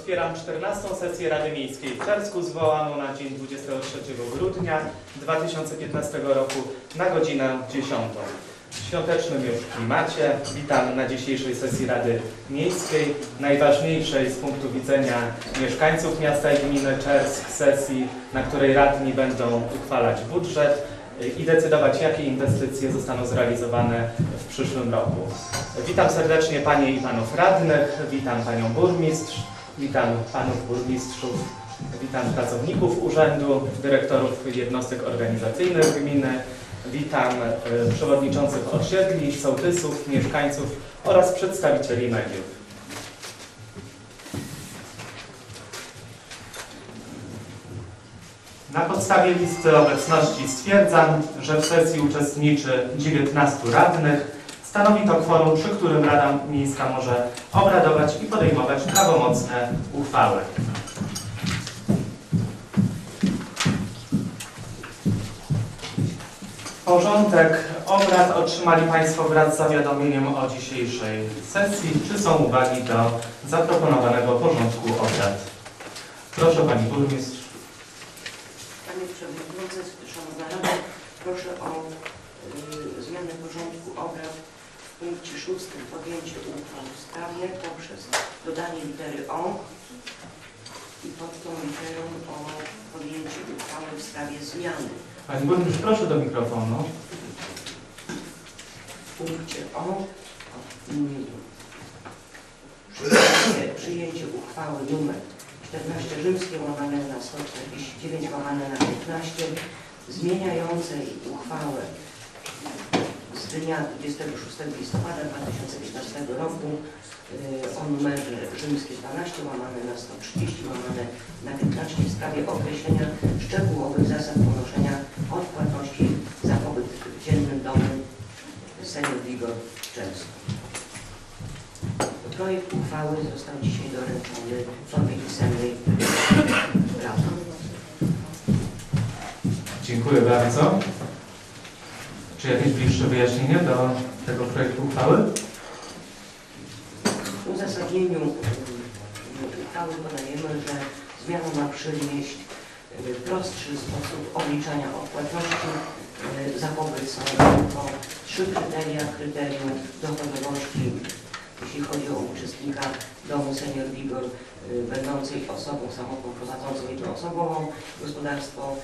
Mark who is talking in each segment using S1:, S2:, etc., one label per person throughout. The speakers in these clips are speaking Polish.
S1: Otwieram 14. sesję Rady Miejskiej w Czersku, zwołaną na dzień 23 grudnia 2015 roku na godzinę 10. W świątecznym już klimacie witam na dzisiejszej sesji Rady Miejskiej, najważniejszej z punktu widzenia mieszkańców miasta i gminy Czersk, sesji, na której radni będą uchwalać budżet i decydować, jakie inwestycje zostaną zrealizowane w przyszłym roku. Witam serdecznie Panie i Panów Radnych, witam Panią Burmistrz, witam Panów Burmistrzów, witam pracowników Urzędu, dyrektorów jednostek organizacyjnych gminy, witam e, przewodniczących osiedli, sołtysów, mieszkańców oraz przedstawicieli mediów. Na podstawie listy obecności stwierdzam, że w sesji uczestniczy 19 radnych. Stanowi to kworum, przy którym Rada Miejska może obradować i podejmować prawomocne uchwały. Porządek obrad otrzymali Państwo wraz z zawiadomieniem o dzisiejszej sesji. Czy są uwagi do zaproponowanego porządku obrad? Proszę Pani Burmistrz.
S2: Panie Przewodniczący, Szanowna Rado, proszę o y, zmianę porządku obrad punkcie szóstym podjęcie uchwał w sprawie poprzez dodanie litery O i pod tą literą o podjęcie uchwały w sprawie zmiany.
S1: Pani Burmistrz, proszę do mikrofonu.
S2: W punkcie O mm, przyjęcie, przyjęcie uchwały numer 14 rzymskie łamane na 149 łamane na 15 zmieniającej uchwałę dnia 26 listopada 2015 roku y, o numerze rzymskie 12 łamane na 130 łamane na 15 w sprawie określenia szczegółowych zasad ponoszenia odpłatności za pobyt w dziennym domu Senior Vigor w Częstochowie. Projekt uchwały został dzisiaj doręczony w formie pisemnej.
S1: Dziękuję bardzo. Czy jakieś bliższe wyjaśnienie do tego projektu uchwały?
S2: W uzasadnieniu uchwały podajemy, że zmiana ma przynieść y, prostszy sposób obliczania odpłatności y, za pobyt są tylko trzy kryteria. Kryterium dochodowości, jeśli chodzi o uczestnika domu Senior Vigor, y, będącej osobą samotną prowadzącą jednoosobową gospodarstwo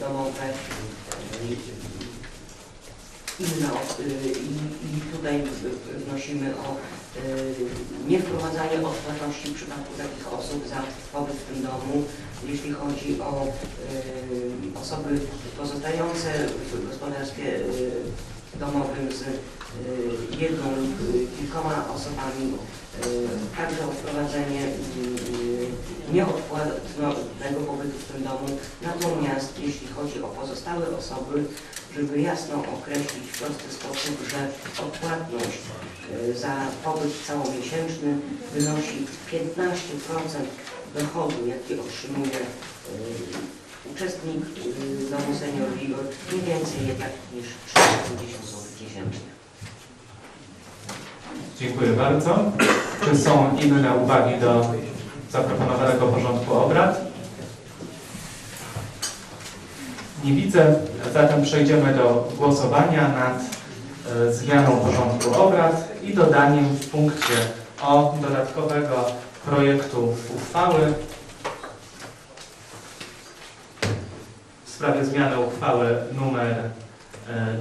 S2: domowe. Y, i, tutaj wnosimy o y, niewprowadzanie odpłatności w przypadku takich osób za pobyt w tym domu. Jeśli chodzi o y, osoby pozostające w gospodarstwie domowym z jedną lub kilkoma osobami, także o wprowadzenie nieodpłatnego pobytu w tym domu. Natomiast jeśli chodzi o pozostałe osoby, żeby jasno określić w prosty sposób, że odpłatność y, za pobyt całomiesięczny wynosi 15% dochodu, jaki otrzymuje y, uczestnik y, domu Senior Vigor, nie więcej jednak niż 350 zł miesięcznie.
S1: Dziękuję bardzo. Czy są inne uwagi do zaproponowanego porządku obrad? Nie widzę, zatem przejdziemy do głosowania nad e, zmianą porządku obrad i dodaniem w punkcie o dodatkowego projektu uchwały w sprawie zmiany uchwały numer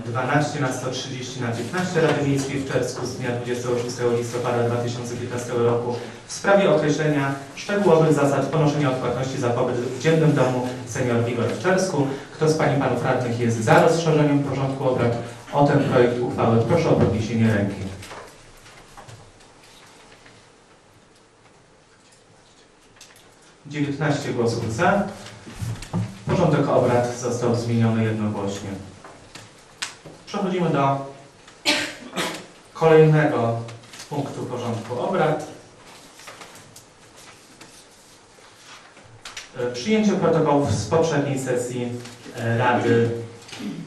S1: 12 na 130 na 15 Rady Miejskiej w Czersku z dnia 26 listopada 2015 roku w sprawie określenia szczegółowych zasad ponoszenia odpłatności za pobyt w dziennym domu Senior Vigor w Czersku. Kto z Pań i Panów Radnych jest za rozszerzeniem porządku obrad o ten projekt uchwały? Proszę o podniesienie ręki. Dziewiętnaście głosów za. Porządek obrad został zmieniony jednogłośnie. Przechodzimy do kolejnego punktu porządku obrad. E, Przyjęcie protokołów z poprzedniej sesji e, Rady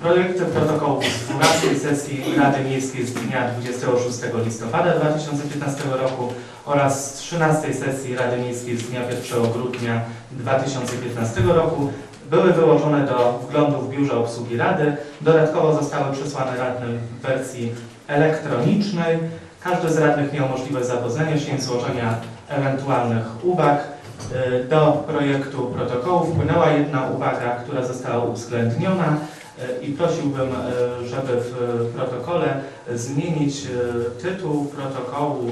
S1: Projekty protokołów z 12 sesji Rady Miejskiej z dnia 26 listopada 2015 roku oraz z 13 sesji Rady Miejskiej z dnia 1 grudnia 2015 roku były wyłożone do wglądu w Biurze Obsługi Rady. Dodatkowo zostały przesłane radnym w wersji elektronicznej. Każdy z radnych miał możliwość zapoznania się i złożenia ewentualnych uwag. Y, Do projektu protokołu wpłynęła jedna uwaga, która została uwzględniona i prosiłbym, y, żeby w protokole zmienić y, tytuł protokołu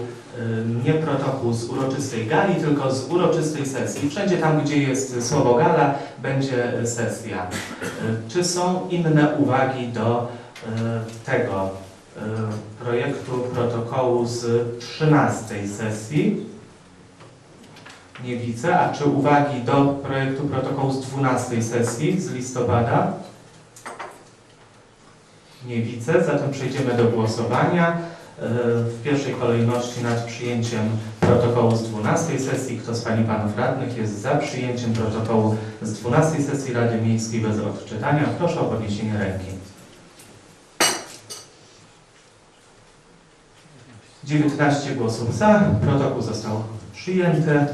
S1: nie protokół z uroczystej gali, tylko z uroczystej sesji. Wszędzie tam, gdzie jest słowo gala, będzie sesja. Czy są inne uwagi do tego projektu protokołu z 13 sesji? Nie widzę. A czy uwagi do projektu protokołu z 12 sesji z listopada? Nie widzę. Zatem przejdziemy do głosowania. Y, W pierwszej kolejności nad przyjęciem protokołu z 12 sesji. Kto z Pani Panów Radnych jest za przyjęciem protokołu z 12 sesji Rady Miejskiej bez odczytania? Proszę o podniesienie ręki. 19 głosów za, protokół został przyjęty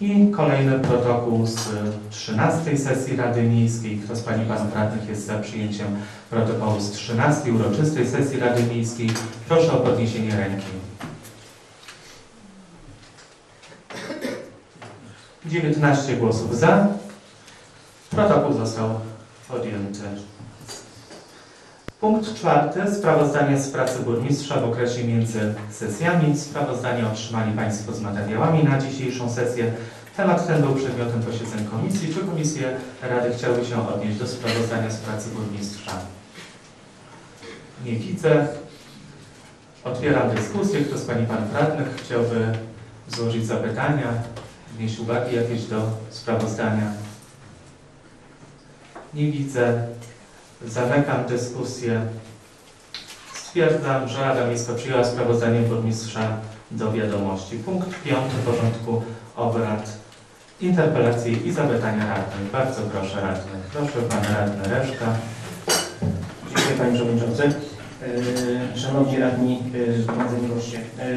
S1: i kolejny protokół z 13 sesji Rady Miejskiej. Kto z Pani i Panów Radnych jest za przyjęciem protokołu z 13 uroczystej sesji Rady Miejskiej? Proszę o podniesienie ręki. 19 głosów za, protokół został podjęty. Punkt czwarty. Sprawozdanie z pracy burmistrza w okresie między sesjami. Sprawozdanie otrzymali Państwo z materiałami na dzisiejszą sesję. Temat ten był przedmiotem posiedzeń komisji. Czy komisje Rady chciały się odnieść do sprawozdania z pracy burmistrza? Nie widzę. Otwieram dyskusję. Kto z Pani i Panów Radnych chciałby złożyć zapytania, wnieść uwagi jakieś do sprawozdania? Nie widzę. Zamykam dyskusję. Stwierdzam, że Rada Miejska przyjęła sprawozdanie burmistrza do wiadomości. Punkt piąty porządku obrad. Interpelacje i zapytania radnych. Bardzo proszę radnych. Proszę Pan Radny Reszka.
S3: Dziękuję Panie Przewodniczący. E, Szanowni Radni, e, Zgromadzeni Goście. E,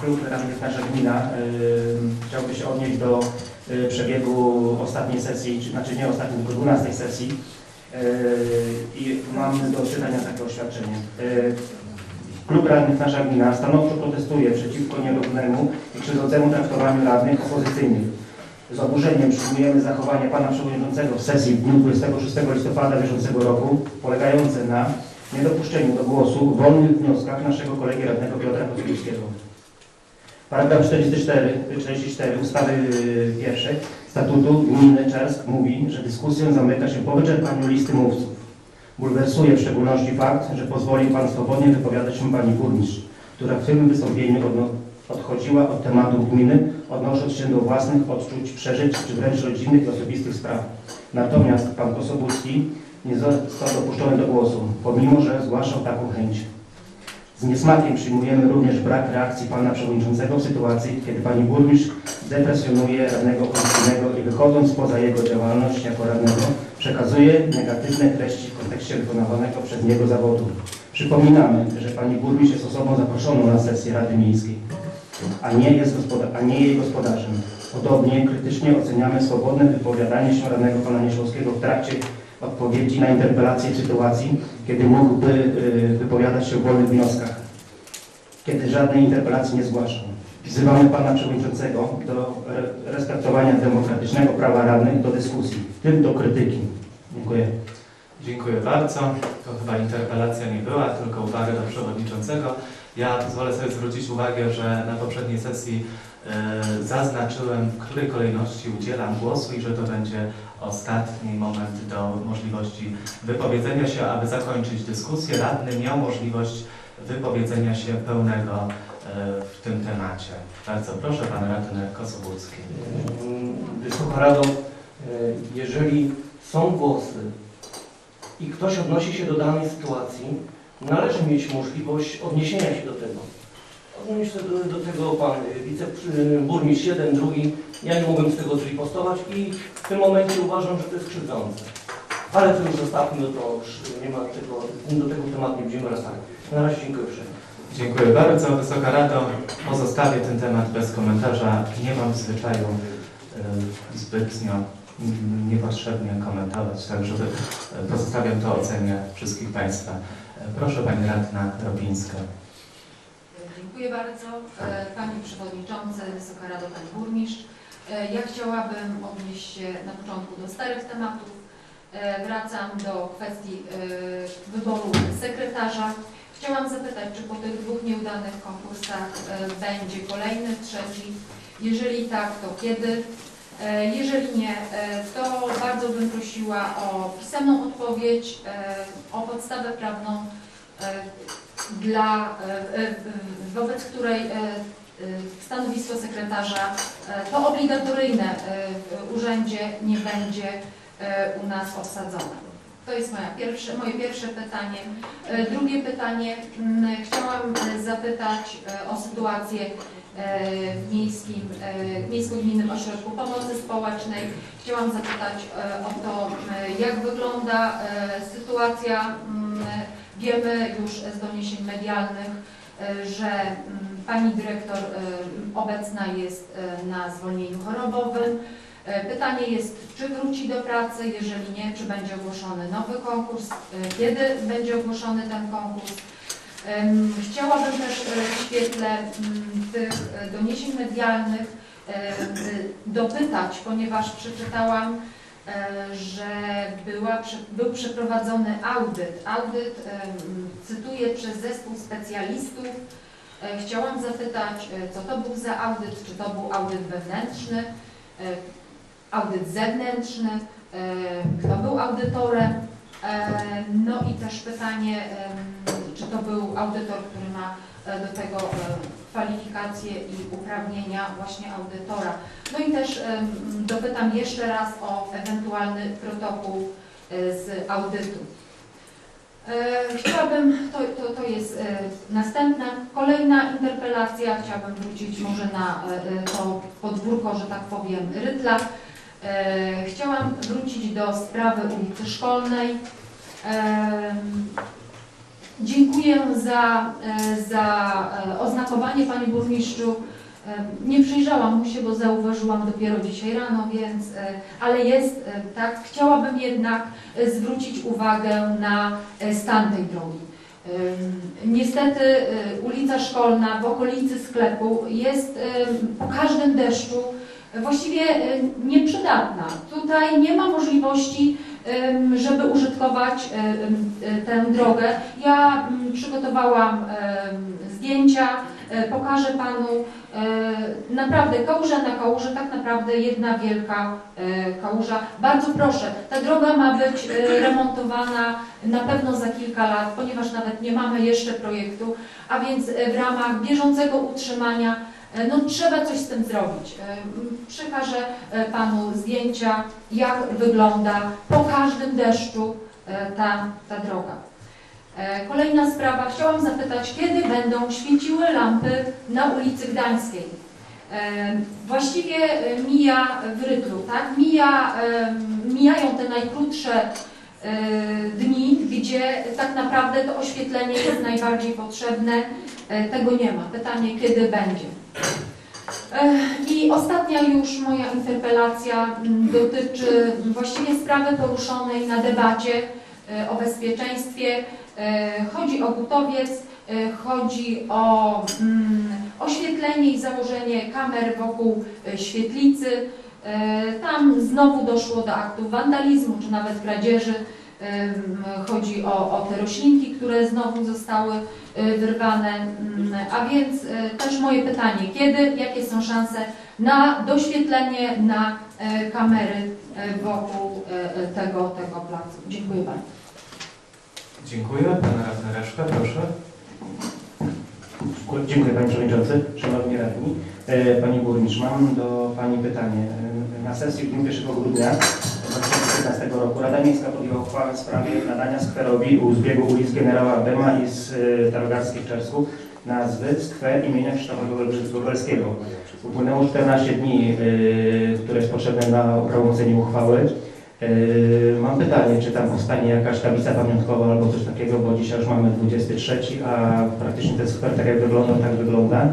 S3: Klub Radnych Nasza Gmina e, chciałby się odnieść do e, przebiegu ostatniej sesji, czy znaczy nie ostatniej, tylko 12 sesji. E, I mam do czytania takie oświadczenie. E, Klub Radnych Nasza Gmina stanowczo protestuje przeciwko nierównemu i krzywdzącemu traktowaniu radnych opozycyjnych. Z oburzeniem przyjmujemy zachowanie Pana Przewodniczącego w sesji w dniu 26 listopada bieżącego roku, polegające na niedopuszczeniu do głosu w wolnych wnioskach naszego kolegi radnego Piotra Kocykiewskiego. Paragraf 44, 44 ustawy y, pierwszej statutu gminy Czersk mówi, że dyskusję zamyka się po wyczerpaniu listy mówców. Bulwersuje w szczególności fakt, że pozwolił Pan swobodnie wypowiadać się Pani burmistrz, która w tym wystąpieniu odchodziła od tematu gminy, odnosząc się do własnych odczuć, przeżyć czy wręcz rodzinnych i osobistych spraw. Natomiast Pan Kosobulski nie został dopuszczony do głosu, pomimo że zgłaszał taką chęć. Z niesmakiem przyjmujemy również brak reakcji Pana Przewodniczącego w sytuacji, kiedy Pani Burmistrz depresjonuje radnego opozycyjnego i wychodząc poza jego działalność jako radnego, przekazuje negatywne treści w kontekście wykonywanego przez niego zawodu. Przypominamy, że Pani Burmistrz jest osobą zaproszoną na sesję Rady Miejskiej, a nie, jest a nie jej gospodarzem. Podobnie krytycznie oceniamy swobodne wypowiadanie się radnego Pana Niesiołowskiego w trakcie odpowiedzi na interpelację w sytuacji, kiedy mógłby y, wypowiadać się w wolnych wnioskach, kiedy żadnej interpelacji nie zgłaszał. Wzywamy Pana Przewodniczącego do re- respektowania demokratycznego prawa radnych do dyskusji, w tym do krytyki. Dziękuję.
S1: Dziękuję bardzo. To chyba interpelacja nie była, tylko uwaga do przewodniczącego. Ja pozwolę sobie zwrócić uwagę, że na poprzedniej sesji e, zaznaczyłem, w której kolejności udzielam głosu i że to będzie ostatni moment do możliwości wypowiedzenia się, aby zakończyć dyskusję. Radny miał możliwość wypowiedzenia się pełnego e, w tym temacie. Bardzo proszę, pan radny Kosobulski.
S4: Wysoka Rado, e, jeżeli są głosy i ktoś odnosi się do danej sytuacji, należy mieć możliwość odniesienia się do tego. Odnieść się do, do tego pan wiceburmistrz jeden, drugi. Ja nie mogłem z tego zripostować i w tym momencie uważam, że to jest krzywdzące. Ale to już zostawmy, to już nie ma tego, do tego tematu nie będziemy wracali. Na razie dziękuję uprzejmie.
S1: Dziękuję bardzo. Wysoka Rado, pozostawię ten temat bez komentarza. Nie mam zwyczaju y, zbytnio niepotrzebnie komentować, tak żeby pozostawiam to ocenie wszystkich Państwa. Proszę Pani Radna Robińska.
S5: Dziękuję bardzo. E, Panie Przewodniczący, Wysoka Rado, Pani Burmistrz. E, Ja chciałabym odnieść się na początku do starych tematów. E, Wracam do kwestii wyboru sekretarza. Chciałam zapytać, czy po tych dwóch nieudanych konkursach będzie kolejny, trzeci? Jeżeli tak, to kiedy? E, Jeżeli nie, e, to bardzo bym prosiła o pisemną odpowiedź, e, o podstawę prawną dla, wobec której stanowisko sekretarza to obligatoryjne w urzędzie nie będzie u nas obsadzone. To jest moja pierwsze, moje pierwsze pytanie. Drugie pytanie. mm, Chciałam zapytać o sytuację w miejskim, e, Miejsko-Gminnym Ośrodku Pomocy Społecznej. Chciałam zapytać e, o to, e, jak wygląda e, sytuacja mm, Wiemy już z doniesień medialnych, e, że mm, pani dyrektor e, obecna jest e, na zwolnieniu chorobowym. E, Pytanie jest, czy wróci do pracy, jeżeli nie, czy będzie ogłoszony nowy konkurs, e, kiedy będzie ogłoszony ten konkurs. Chciałabym też e, w świetle mm, tych doniesień medialnych dopytać, ponieważ przeczytałam e, że była, był przeprowadzony audyt. Audyt, cytuję, przez zespół specjalistów. E, Chciałam zapytać, co to był za audyt, czy to był audyt wewnętrzny, audyt zewnętrzny, kto był audytorem. No i też pytanie, czy to był audytor, który ma e, do tego e, kwalifikacje i uprawnienia właśnie audytora. No i też dopytam jeszcze raz o ewentualny protokół e, z audytu. Chciałabym, to, to, to jest następna, kolejna interpelacja, chciałabym wrócić może na to podwórko, że tak powiem, Rytla. Chciałam wrócić do sprawy ulicy Szkolnej. Dziękuję za, e, za e, oznakowanie Panie Burmistrzu. E, Nie przyjrzałam mu się, bo zauważyłam dopiero dzisiaj rano, więc, ale jest tak. Chciałabym jednak zwrócić uwagę na stan tej drogi. Niestety ulica Szkolna w okolicy sklepu jest po każdym deszczu właściwie nieprzydatna. Tutaj nie ma możliwości, żeby użytkować tę drogę. Ja mm, przygotowałam zdjęcia, e, pokażę Panu. E, Naprawdę kałuża na kałuży, tak naprawdę jedna wielka e, kałuża. Bardzo proszę, ta droga ma być remontowana na pewno za kilka lat, ponieważ nawet nie mamy jeszcze projektu, a więc w ramach bieżącego utrzymania no, trzeba coś z tym zrobić. E, Przekażę e, Panu zdjęcia, jak wygląda po każdym deszczu e, ta, ta droga. E, Kolejna sprawa. Chciałam zapytać, kiedy będą świeciły lampy na ulicy Gdańskiej? E, Właściwie e, mija w rytlu, tak? Mija, e, mijają te najkrótsze e, dni, gdzie tak naprawdę to oświetlenie jest najbardziej potrzebne. E, Tego nie ma. Pytanie, kiedy będzie? I ostatnia już moja interpelacja m, dotyczy właściwie sprawy poruszonej na debacie e, o bezpieczeństwie. E, Chodzi o Gutowiec, e, chodzi o mm, oświetlenie i założenie kamer wokół świetlicy. Tam znowu doszło do aktów wandalizmu czy nawet kradzieży. Chodzi o, o te roślinki, które znowu zostały e, wyrwane. Mm, A więc e, też moje pytanie, kiedy, jakie są szanse na doświetlenie, na e, kamery wokół tego, tego placu? Dziękuję bardzo.
S1: Dziękuję. Pan Radny Reszka, proszę.
S3: Dziękuję Panie Przewodniczący, Szanowni Radni. Pani Burmistrz, mam do Pani pytanie. Na sesji w dniu 1 grudnia 2015 roku Rada Miejska podjęła uchwałę w sprawie nadania skwerowi u zbiegu ulic Generała Bema i z e, Targogarskiej w Czersku nazwy skwer imienia Krzysztofa Gogolskiego. Upłynęło 14 dni, e, które jest potrzebne na uprowadzenie uchwały. Yy, Mam pytanie, czy tam powstanie jakaś tablica pamiątkowa albo coś takiego, bo dzisiaj już mamy 23, a praktycznie ten super tak jak wygląda, tak wygląda.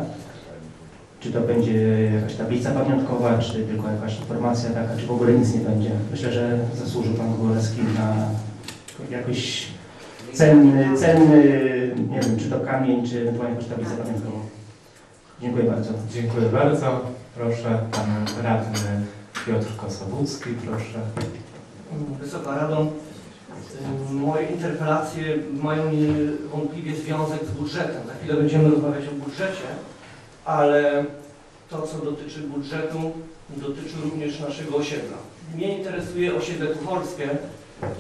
S3: Czy to będzie jakaś tablica pamiątkowa, czy tylko jakaś informacja taka, czy w ogóle nic nie będzie? Myślę, że zasłużył Pan Górski na jakiś cenny, cenny, nie wiem, czy to kamień, czy ewentualnie jakąś tablicę pamiątkową. Dziękuję bardzo.
S1: Dziękuję bardzo. Proszę, pan radny Piotr Kosowucki, proszę.
S4: Wysoka Rado, moje interpelacje mają niewątpliwie związek z budżetem. Za chwilę będziemy rozmawiać o budżecie, ale to, co dotyczy budżetu, dotyczy również naszego osiedla. Mnie interesuje osiedle tucholskie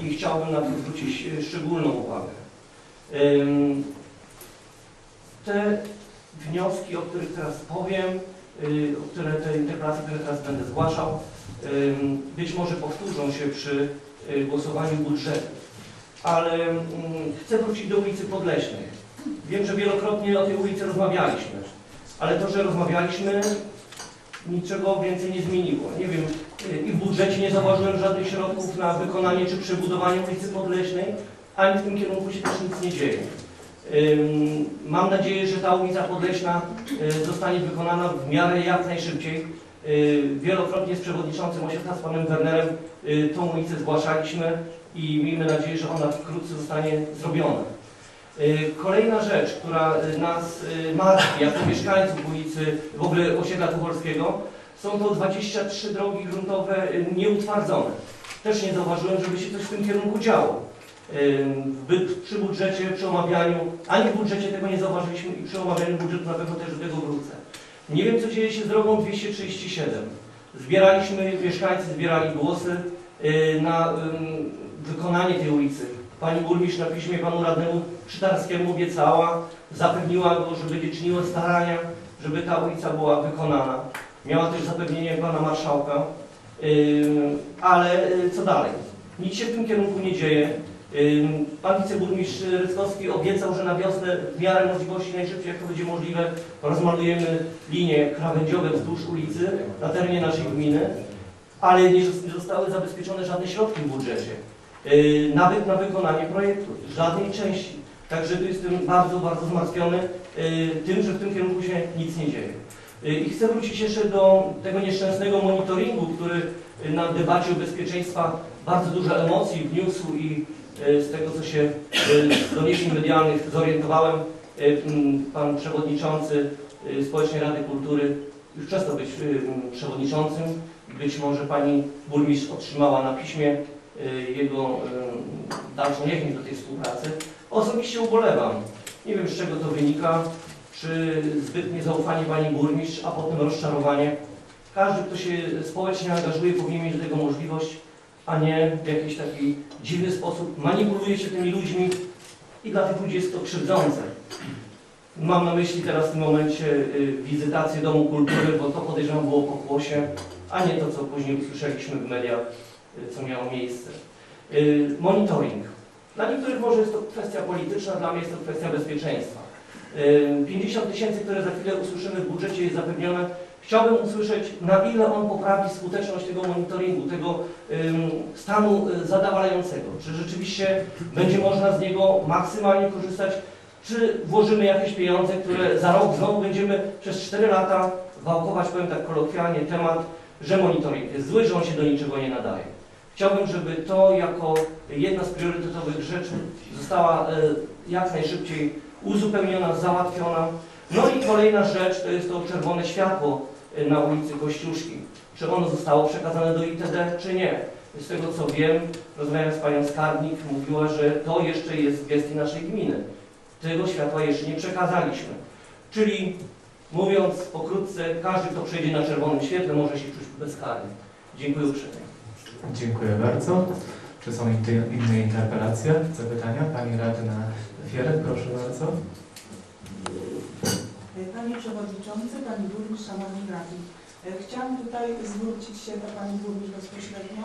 S4: i chciałbym na to zwrócić y, szczególną uwagę. Te wnioski, o których teraz powiem, y, które te interpelacje, które teraz będę zgłaszał, być może powtórzą się przy y, głosowaniu budżetu. Ale chcę wrócić do ulicy Podleśnej. Wiem, że wielokrotnie o tej ulicy rozmawialiśmy, ale to, że rozmawialiśmy, niczego więcej nie zmieniło. Nie wiem, y, i w budżecie nie zauważyłem żadnych środków na wykonanie czy przebudowanie ulicy Podleśnej, ani w tym kierunku się też nic nie dzieje. Mam nadzieję, że ta ulica Podleśna y, zostanie wykonana w miarę jak najszybciej. Y, Wielokrotnie z przewodniczącym osiedla, z panem Wernerem, tą ulicę zgłaszaliśmy i miejmy nadzieję, że ona wkrótce zostanie zrobiona. Y, Kolejna rzecz, która y, nas y, martwi jako mieszkańców ulicy, w ogóle osiedla Tucholskiego, są to 23 drogi gruntowe nieutwardzone. Też nie zauważyłem, żeby się coś w tym kierunku działo. Przy budżecie, przy omawianiu, ani w budżecie tego nie zauważyliśmy i przy omawianiu budżetu na pewno też do tego wrócę. Nie wiem, co dzieje się z drogą 237. Zbieraliśmy, mieszkańcy zbierali głosy na wykonanie tej ulicy. Pani burmistrz na piśmie panu radnemu Przytarskiemu obiecała, zapewniła go, że będzie czyniła starania, żeby ta ulica była wykonana. Miała też zapewnienie pana marszałka. Ale y, co dalej? Nic się w tym kierunku nie dzieje. Pan wiceburmistrz Ryckowski obiecał, że na wiosnę w miarę możliwości najszybciej jak to będzie możliwe rozmalujemy linie krawędziowe wzdłuż ulicy na terenie naszej gminy, ale nie zostały zabezpieczone żadne środki w budżecie. Yy, Nawet na wykonanie projektu, żadnej części. Także jestem bardzo, bardzo zmartwiony yy, tym, że w tym kierunku się nic nie dzieje. Yy, I chcę wrócić jeszcze do tego nieszczęsnego monitoringu, który na debacie o bezpieczeństwa bardzo dużo emocji wniósł i z tego, co się z doniesień medialnych zorientowałem, mm, pan przewodniczący Społecznej Rady Kultury już przestał być yy, przewodniczącym. Być może pani burmistrz otrzymała na piśmie jego yy, dalszą niechęć do tej współpracy. Osobiście ubolewam. Nie wiem z czego to wynika, czy zbytnie zaufanie pani burmistrz, a potem rozczarowanie. Każdy, kto się społecznie angażuje, powinien mieć do tego możliwość, a nie w jakiś taki dziwny sposób manipuluje się tymi ludźmi i dla tych ludzi jest to krzywdzące. Mam na myśli teraz w tym momencie y, wizytację Domu Kultury, bo to podejrzewam było pokłosie, a nie to, co później usłyszeliśmy w mediach, y, co miało miejsce. Y, Monitoring. Dla niektórych może jest to kwestia polityczna, dla mnie jest to kwestia bezpieczeństwa. Ym, 50 tysięcy, które za chwilę usłyszymy w budżecie jest zapewnione. Chciałbym usłyszeć, na ile on poprawi skuteczność tego monitoringu, tego stanu y, zadowalającego. Czy rzeczywiście będzie można z niego maksymalnie korzystać, czy włożymy jakieś pieniądze, które za rok znowu będziemy przez 4 lata wałkować, powiem tak kolokwialnie, temat, że monitoring jest zły, że on się do niczego nie nadaje. Chciałbym, żeby to jako jedna z priorytetowych rzeczy została e, jak najszybciej uzupełniona, załatwiona. No i kolejna rzecz to jest to czerwone światło e, na ulicy Kościuszki. Czy ono zostało przekazane do ITD, czy nie? Z tego co wiem, rozmawiając z panią skarbnik, mówiła, że to jeszcze jest w gestii naszej gminy. Tego światła jeszcze nie przekazaliśmy. Czyli mówiąc pokrótce, każdy, kto przejdzie na czerwonym świetle, może się czuć bezkarny. Dziękuję uprzejmie.
S1: Dziękuję bardzo. Czy są inne interpelacje, zapytania? Pani radna Fierek, proszę bardzo.
S6: Panie Przewodniczący, Pani Burmistrz, Szanowni Radni. E, Chciałam tutaj zwrócić się do Pani Burmistrz bezpośrednio,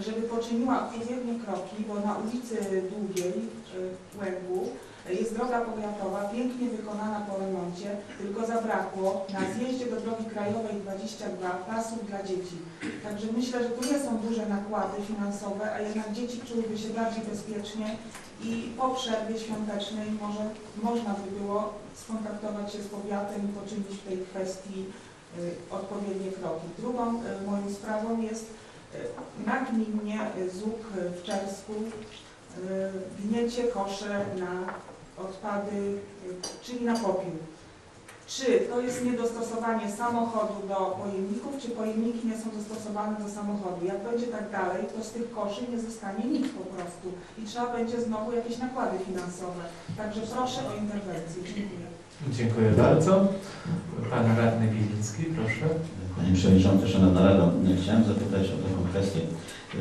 S6: żeby poczyniła odpowiednie kroki, bo na ulicy Długiej, e, Łęgu, Jest droga powiatowa, pięknie wykonana po remoncie, tylko zabrakło na zjeździe do drogi krajowej 22 pasów dla dzieci. Także myślę, że tu nie są duże nakłady finansowe, a jednak dzieci czułyby się bardziej bezpiecznie i po przerwie świątecznej może można by było skontaktować się z powiatem i poczynić w tej kwestii y, odpowiednie kroki. Drugą y, moją sprawą jest y, nagminnie ZUK w Czersku gniecie kosze na odpady, y, czyli na popiół. Czy to jest niedostosowanie samochodu do pojemników, czy pojemniki nie są dostosowane do samochodu? Jak będzie tak dalej, to z tych koszy nie zostanie nic po prostu i trzeba będzie znowu jakieś nakłady finansowe. Także proszę o interwencję. Dziękuję.
S1: Dziękuję bardzo. Pan radny Wielicki, proszę.
S7: Panie Przewodniczący, Szanowna Rado, chciałem zapytać o taką kwestię.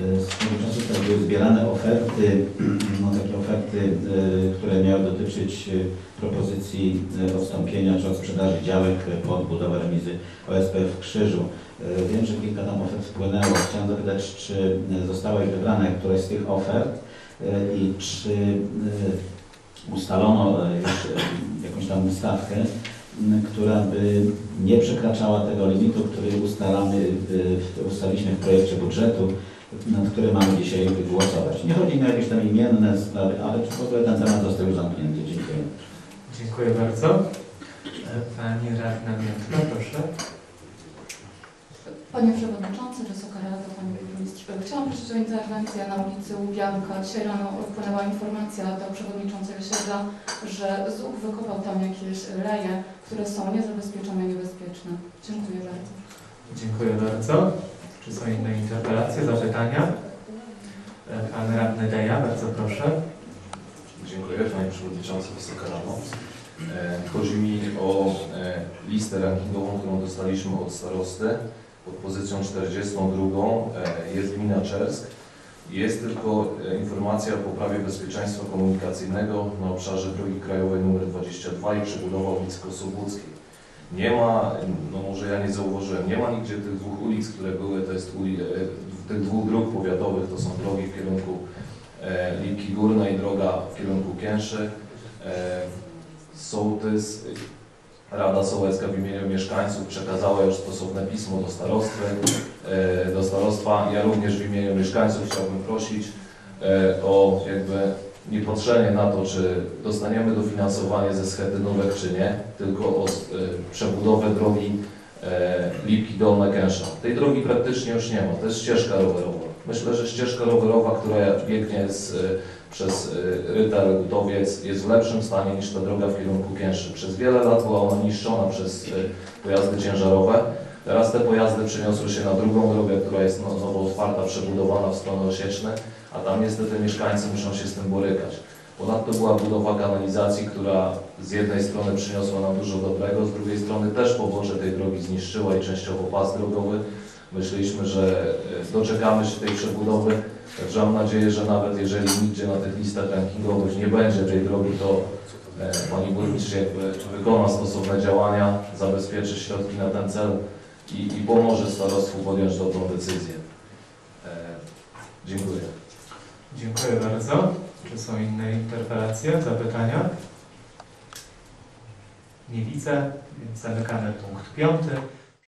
S7: Z tego czasu tutaj były zbierane oferty, no takie oferty, y, które miały dotyczyć y, propozycji y, odstąpienia czy odsprzedaży działek pod budowę remizy OSP w Krzyżu. Wiem, że kilka tam ofert wpłynęło. Chciałem zapytać, czy została już wybrana któraś z tych ofert i czy ustalono już jakąś tam stawkę, która by nie przekraczała tego limitu, który ustalamy, ustaliliśmy w projekcie budżetu, nad którym mamy dzisiaj głosować. Nie chodzi mi o jakieś tam imienne sprawy, ale czy w ogóle ten temat został już zamknięty. Dziękuję.
S1: Dziękuję bardzo. Pani radna Miętna, proszę.
S8: Panie Przewodniczący, Wysoka Rado, Panie Burmistrz. Chciałam prosić o interwencję na ulicy Łubianka. Dzisiaj rano wpłynęła informacja do Przewodniczącego Siedla, że ZUK wykopał tam jakieś leje, które są niezabezpieczone, niebezpieczne. Dziękuję bardzo.
S1: Dziękuję bardzo. Czy są inne interpelacje, zapytania? Pan radny Deja, bardzo proszę.
S9: Dziękuję Panie Przewodniczący, Wysoka Rado. E, Chodzi mi o e, listę rankingową, którą dostaliśmy od starosty pod pozycją 42. e, Jest gmina Czersk. Jest tylko informacja o poprawie bezpieczeństwa komunikacyjnego na obszarze drogi krajowej nr 22 i przebudowa ulicy Kosobuckiej. Nie ma, no może ja nie zauważyłem, nie ma nigdzie tych dwóch ulic, które były, to jest uli, e, tych dwóch dróg powiatowych, to są drogi w kierunku e, Lipki Górne i droga w kierunku Kęszy. E, Sołtys, Rada Sołecka w imieniu mieszkańców przekazała już stosowne pismo do starostwy, e, do starostwa. Ja również w imieniu mieszkańców chciałbym prosić e, o jakby nie patrzenie na to, czy dostaniemy dofinansowanie ze schetynówek, czy nie, tylko o e, przebudowę drogi e, Lipki Dolna Kęsza. Tej drogi praktycznie już nie ma, to jest ścieżka rowerowa. Myślę, że ścieżka rowerowa, która biegnie z, e, przez e, Ryta Legutowiec jest w lepszym stanie niż ta droga w kierunku Kęszy. Przez wiele lat była ona niszczona przez pojazdy ciężarowe. Teraz te pojazdy przeniosły się na drugą drogę, która jest no- nowo otwarta, przebudowana w stronę Osieczny, a tam niestety mieszkańcy muszą się z tym borykać. Ponadto była budowa kanalizacji, która z jednej strony przyniosła nam dużo dobrego, z drugiej strony też pobocze tej drogi zniszczyła i częściowo pas drogowy. Myśleliśmy, że e, doczekamy się tej przebudowy, także mam nadzieję, że nawet jeżeli nigdzie na tych listach rankingowych nie będzie tej drogi, to e, Pani Burmistrz jakby wykona stosowne działania, zabezpieczy środki na ten cel i, i pomoże starostwu podjąć dobrą decyzję. E, Dziękuję.
S1: Dziękuję bardzo. Czy są inne interpelacje, zapytania? Nie widzę, więc zamykamy punkt piąty.